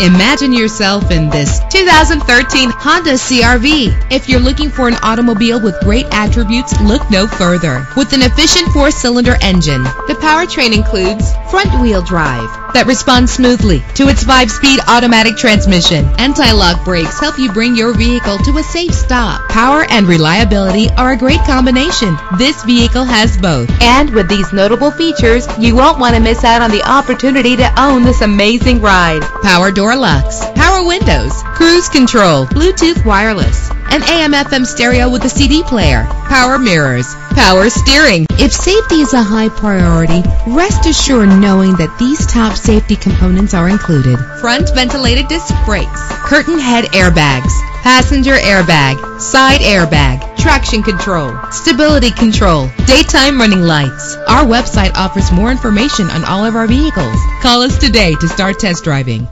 Imagine yourself in this 2013 Honda CRV. If you're looking for an automobile with great attributes, look no further. With an efficient four-cylinder engine, the powertrain includes front-wheel drive that responds smoothly to its five-speed automatic transmission. Anti-lock brakes help you bring your vehicle to a safe stop. Power and reliability are a great combination. This vehicle has both. And with these notable features, you won't want to miss out on the opportunity to own this amazing ride. Power door locks, power windows, cruise control, Bluetooth wireless, an AM FM stereo with a CD player, power mirrors, power steering. If safety is a high priority, rest assured knowing that these top safety components are included. Front ventilated disc brakes, curtain head airbags, passenger airbag, side airbag, traction control, stability control, daytime running lights. Our website offers more information on all of our vehicles. Call us today to start test driving.